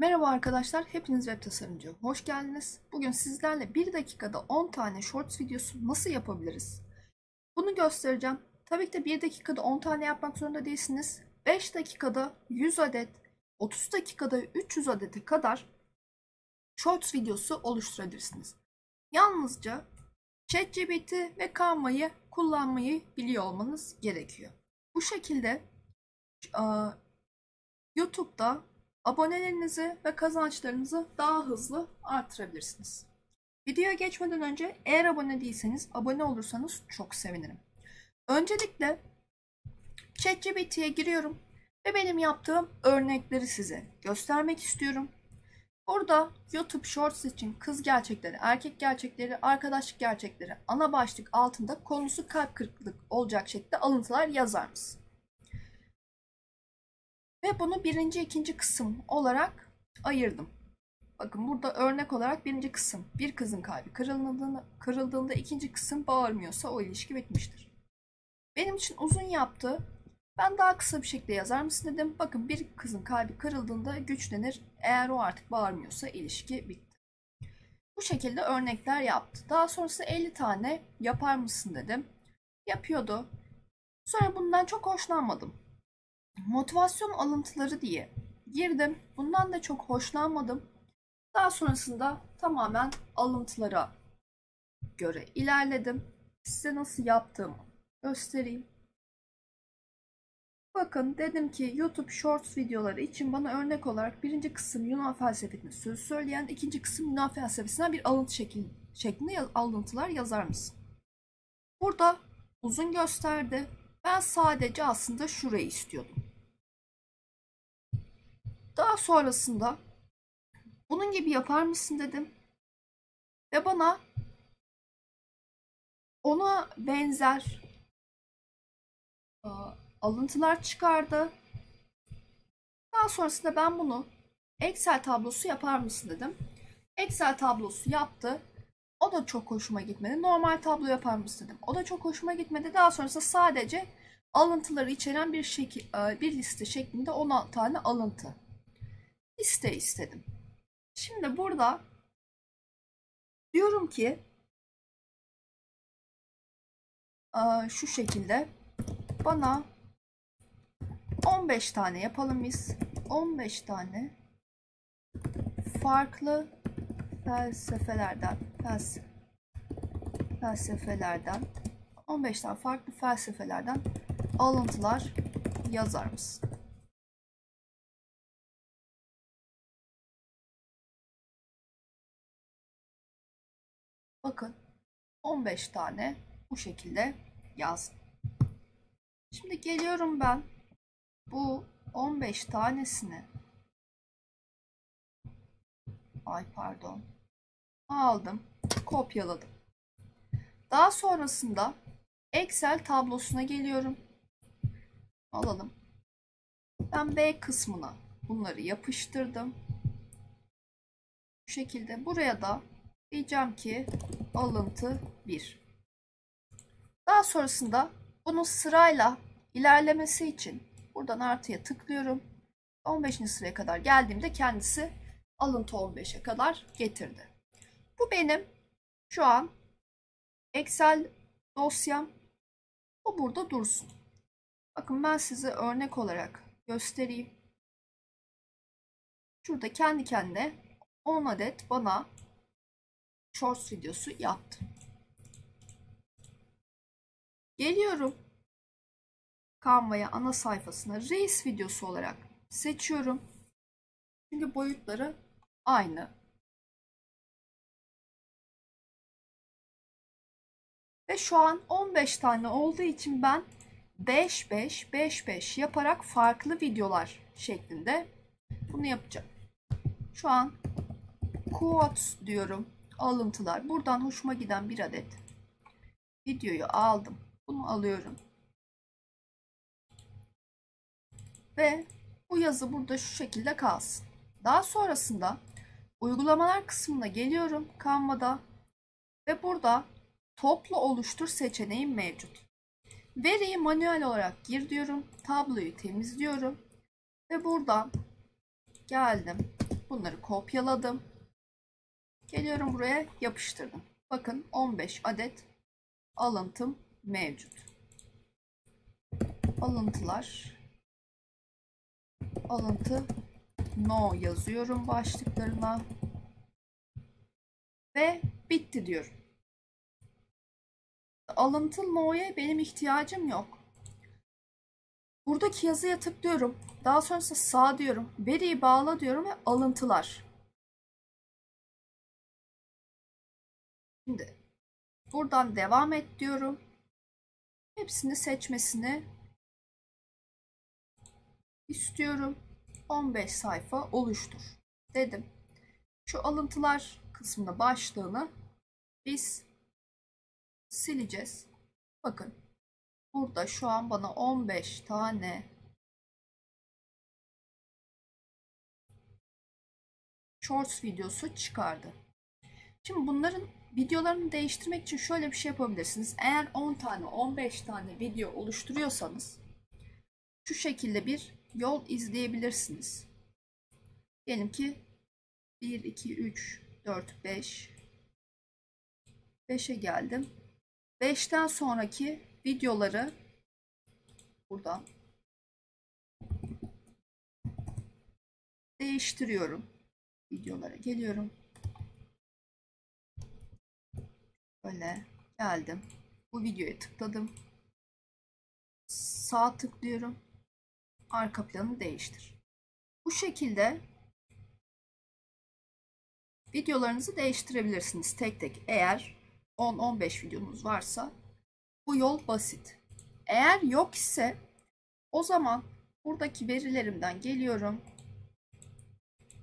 Merhaba arkadaşlar, hepiniz web tasarımcı. Hoş geldiniz. Bugün sizlerle 1 dakikada 10 tane shorts videosu nasıl yapabiliriz? Bunu göstereceğim. Tabii ki de 1 dakikada 10 tane yapmak zorunda değilsiniz. 5 dakikada 100 adet, 30 dakikada 300 adete kadar shorts videosu oluşturabilirsiniz. Yalnızca ChatGPT ve Canva'yı kullanmayı biliyor olmanız gerekiyor. Bu şekilde YouTube'da abonelerinizi ve kazançlarınızı daha hızlı artırabilirsiniz. Videoya geçmeden önce eğer abone değilseniz abone olursanız çok sevinirim. Öncelikle ChatGPT'ye giriyorum ve benim yaptığım örnekleri size göstermek istiyorum. Burada YouTube Shorts için kız gerçekleri, erkek gerçekleri, arkadaşlık gerçekleri ana başlık altında konusu kalp kırıklık olacak şekilde alıntılar yazar mısın? Ve bunu birinci, ikinci kısım olarak ayırdım. Bakın burada örnek olarak birinci kısım bir kızın kalbi kırıldığında, kırıldığında ikinci kısım bağırmıyorsa o ilişki bitmiştir. Benim için uzun yaptı. Ben daha kısa bir şekilde yazar mısın dedim. Bakın bir kızın kalbi kırıldığında güçlenir. Eğer o artık bağırmıyorsa ilişki bitti. Bu şekilde örnekler yaptı. Daha sonrasında 50 tane yapar mısın dedim. Yapıyordu. Sonra bundan çok hoşlanmadım motivasyon alıntıları diye girdim. Bundan da çok hoşlanmadım. Daha sonrasında tamamen alıntılara göre ilerledim. Size nasıl yaptığımı göstereyim. Bakın dedim ki YouTube Shorts videoları için bana örnek olarak birinci kısım Yunan felsefesine söz söyleyen, ikinci kısım Yunan felsefesinden bir alıntı şekil, şeklinde alıntılar yazar mısın? Burada uzun gösterdi. Ben sadece aslında şurayı istiyordum. Daha sonrasında bunun gibi yapar mısın dedim. Ve bana ona benzer alıntılar çıkardı. Daha sonrasında ben bunu Excel tablosu yapar mısın dedim. Excel tablosu yaptı. O da çok hoşuma gitmedi. Normal tablo yapar mısın dedim. O da çok hoşuma gitmedi. Daha sonrasında sadece alıntıları içeren bir şekil, bir liste şeklinde 16 tane alıntı liste istedim. Şimdi burada diyorum ki şu şekilde bana 15 tane yapalım biz. 15 tane farklı felsefelerden felse, felsefelerden 15 tane farklı felsefelerden alıntılar yazar mısın? Bakın 15 tane bu şekilde yazdım. Şimdi geliyorum ben bu 15 tanesini ay pardon aldım kopyaladım. Daha sonrasında Excel tablosuna geliyorum. Alalım. Ben B kısmına bunları yapıştırdım. Bu şekilde buraya da Diyeceğim ki alıntı 1. Daha sonrasında bunun sırayla ilerlemesi için buradan artıya tıklıyorum. 15. sıraya kadar geldiğimde kendisi alıntı 15'e kadar getirdi. Bu benim şu an Excel dosyam. Bu burada dursun. Bakın ben size örnek olarak göstereyim. Şurada kendi kendine 10 adet bana shorts videosu yaptım. Geliyorum Canva'ya ana sayfasına Reis videosu olarak seçiyorum. Çünkü boyutları aynı. Ve şu an 15 tane olduğu için ben 5 5 5 5 yaparak farklı videolar şeklinde bunu yapacağım. Şu an quotes diyorum alıntılar. Buradan hoşuma giden bir adet videoyu aldım. Bunu alıyorum. Ve bu yazı burada şu şekilde kalsın. Daha sonrasında uygulamalar kısmına geliyorum Canva'da ve burada toplu oluştur seçeneğim mevcut. Veriyi manuel olarak gir diyorum. Tabloyu temizliyorum. Ve buradan geldim. Bunları kopyaladım. Geliyorum buraya yapıştırdım. Bakın 15 adet alıntım mevcut. Alıntılar. Alıntı no yazıyorum başlıklarına. Ve bitti diyorum. Alıntı no'ya benim ihtiyacım yok. Buradaki yazıya tıklıyorum. Daha sonrasında sağ diyorum. Veriyi bağla diyorum ve alıntılar. Şimdi buradan devam et diyorum. Hepsini seçmesini istiyorum. 15 sayfa oluştur dedim. Şu alıntılar kısmında başlığını biz sileceğiz. Bakın burada şu an bana 15 tane shorts videosu çıkardı. Şimdi bunların videolarını değiştirmek için şöyle bir şey yapabilirsiniz. Eğer 10 tane 15 tane video oluşturuyorsanız şu şekilde bir yol izleyebilirsiniz. Diyelim ki 1, 2, 3, 4, 5 5'e geldim. 5'ten sonraki videoları buradan değiştiriyorum. Videolara geliyorum. Böyle geldim. Bu videoya tıkladım. Sağ tıklıyorum. Arka planı değiştir. Bu şekilde videolarınızı değiştirebilirsiniz tek tek. Eğer 10-15 videonuz varsa bu yol basit. Eğer yok ise o zaman buradaki verilerimden geliyorum.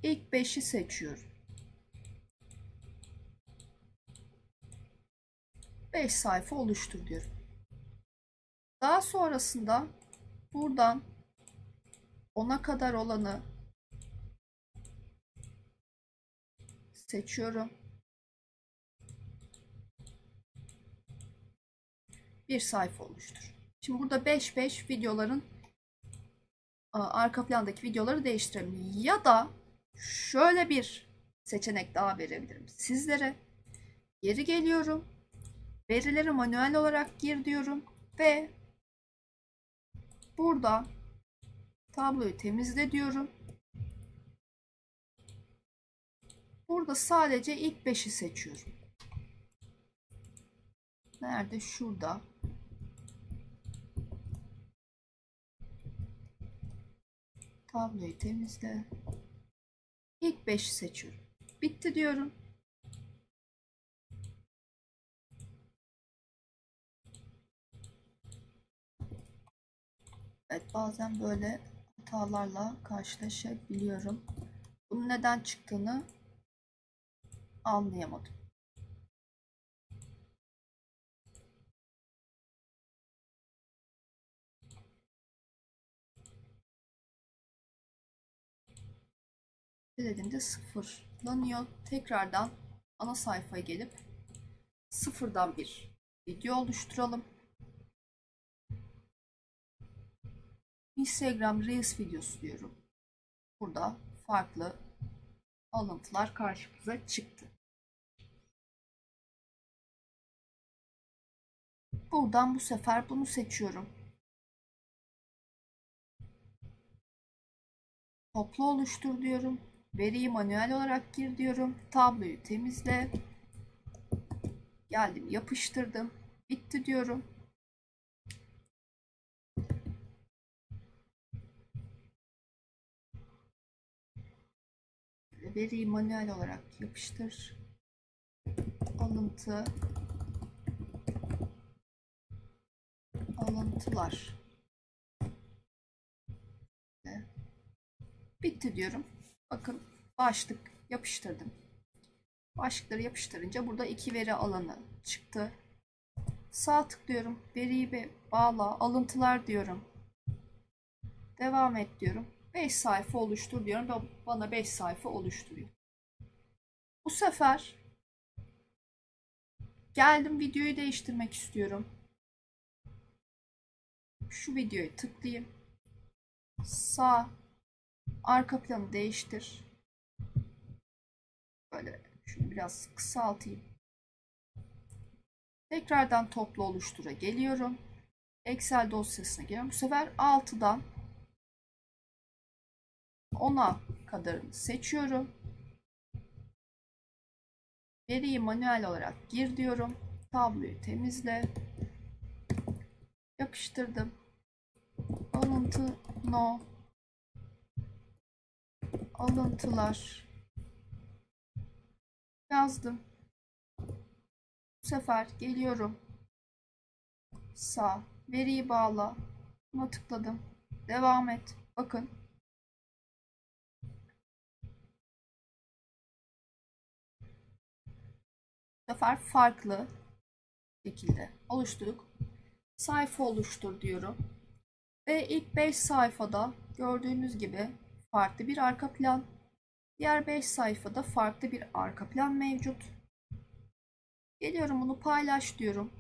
İlk 5'i seçiyorum. 5 sayfa oluştur diyorum. Daha sonrasında buradan 10'a kadar olanı seçiyorum. Bir sayfa oluştur. Şimdi burada 5-5 videoların arka plandaki videoları değiştirelim. Ya da şöyle bir seçenek daha verebilirim sizlere. Geri geliyorum. Verileri manuel olarak gir diyorum ve burada tabloyu temizle diyorum. Burada sadece ilk 5'i seçiyorum. Nerede? Şurada. Tabloyu temizle. İlk 5'i seçiyorum. Bitti diyorum. Bazen böyle hatalarla karşılaşabiliyorum. Bunun neden çıktığını anlayamadım. dediğimde sıfırlanıyor. Tekrardan ana sayfaya gelip sıfırdan bir video oluşturalım. Instagram Reels videosu diyorum. Burada farklı alıntılar karşımıza çıktı. Buradan bu sefer bunu seçiyorum. Toplu oluştur diyorum. Veriyi manuel olarak gir diyorum. Tabloyu temizle. Geldim yapıştırdım. Bitti diyorum. Veriyi manuel olarak yapıştır. Alıntı. Alıntılar. Bitti diyorum. Bakın başlık yapıştırdım. Başlıkları yapıştırınca burada iki veri alanı çıktı. Sağ tıklıyorum. Veriyi bağla. Alıntılar diyorum. Devam et diyorum. 5 sayfa oluştur diyorum ve bana 5 sayfa oluşturuyor. Bu sefer geldim videoyu değiştirmek istiyorum. Şu videoyu tıklayayım. Sağ arka planı değiştir. Böyle şunu biraz kısaltayım. Tekrardan toplu oluştura geliyorum. Excel dosyasına giriyorum. Bu sefer 6'dan 10'a kadarını seçiyorum. Veriyi manuel olarak gir diyorum. Tabloyu temizle. Yapıştırdım. Alıntı no. Alıntılar. Yazdım. Bu sefer geliyorum. Sağ. Veriyi bağla. Buna tıkladım. Devam et. Bakın. Bu sefer farklı şekilde oluşturduk. Sayfa oluştur diyorum. Ve ilk 5 sayfada gördüğünüz gibi farklı bir arka plan. Diğer 5 sayfada farklı bir arka plan mevcut. Geliyorum bunu paylaş diyorum.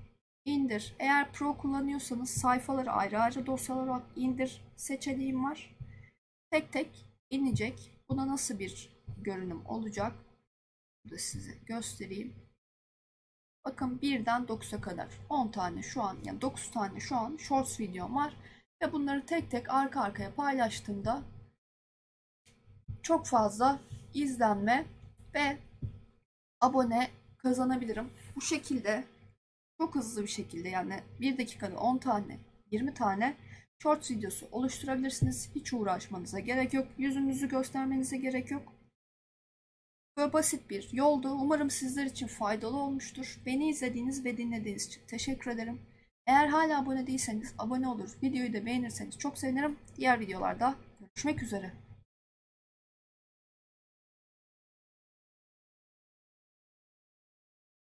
İndir. Eğer Pro kullanıyorsanız sayfaları ayrı ayrı dosyalar olarak indir seçeneğim var. Tek tek inecek. Buna nasıl bir görünüm olacak? Burada size göstereyim. Bakın 1'den 9'a kadar 10 tane şu an yani 9 tane şu an shorts videom var. Ve bunları tek tek arka arkaya paylaştığımda çok fazla izlenme ve abone kazanabilirim. Bu şekilde çok hızlı bir şekilde yani 1 dakikada 10 tane 20 tane short videosu oluşturabilirsiniz. Hiç uğraşmanıza gerek yok. Yüzünüzü göstermenize gerek yok. Böyle basit bir yoldu. Umarım sizler için faydalı olmuştur. Beni izlediğiniz ve dinlediğiniz için teşekkür ederim. Eğer hala abone değilseniz abone olur. Videoyu da beğenirseniz çok sevinirim. Diğer videolarda görüşmek üzere.